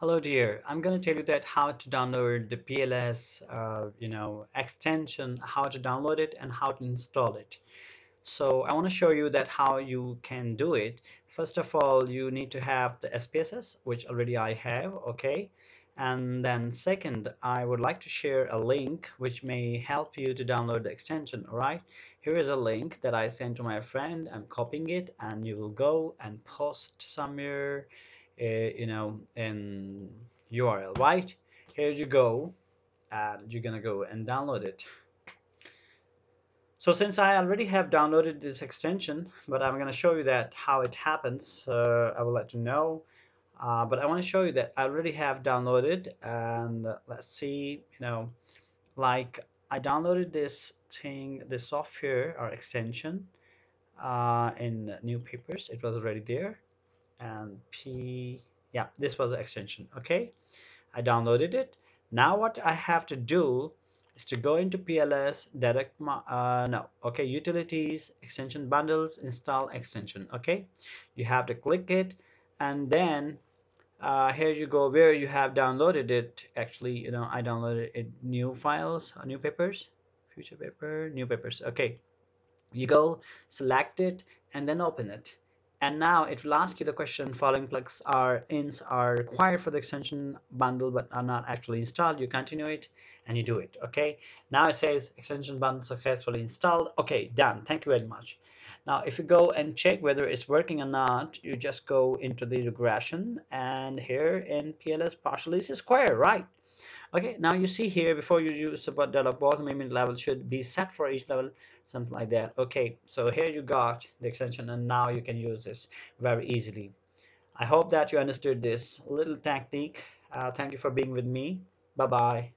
Hello dear, I'm going to tell you that how to download the PLS, uh, you know, extension, how to download it and how to install it. So I want to show you that how you can do it. First of all, you need to have the SPSS, which already I have, okay? And then second, I would like to share a link which may help you to download the extension, all right? Here is a link that I sent to my friend. I'm copying it and you will go and post somewhere you know in URL right? Here you go and you're gonna go and download it. So since I already have downloaded this extension but I'm gonna show you that how it happens uh, I will let you know. Uh, but I want to show you that I already have downloaded and uh, let's see you know like I downloaded this thing this software or extension uh, in new papers. It was already there and p yeah this was the extension okay? I downloaded it. Now what I have to do is to go into PLS direct uh, no okay utilities extension bundles install extension okay? You have to click it and then uh, here you go where you have downloaded it. Actually you know I downloaded it new files uh, new papers future paper new papers okay. You go select it and then open it and now it will ask you the question following plugs are ins are required for the extension bundle but are not actually installed you continue it and you do it okay? Now it says extension bundle successfully installed. Okay done. Thank you very much. Now if you go and check whether it's working or not you just go into the regression and here in PLS partial least square right okay now you see here before you use support dialog box maybe level should be set for each level something like that. Okay so here you got the extension and now you can use this very easily. I hope that you understood this little technique. Uh, thank you for being with me. Bye bye